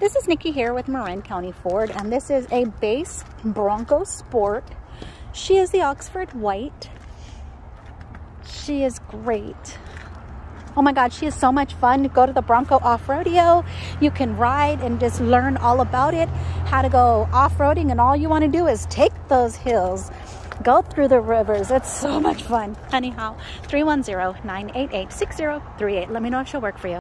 This is Nikki here with Marin County Ford, and this is a base Bronco Sport. She is the Oxford White. She is great. Oh my God, she is so much fun. Go to the Bronco Off-Roadeo. You can ride and just learn all about it, how to go off-roading, and all you want to do is take those hills, go through the rivers. It's so much fun. Anyhow, 310-988-6038. Let me know if she'll work for you.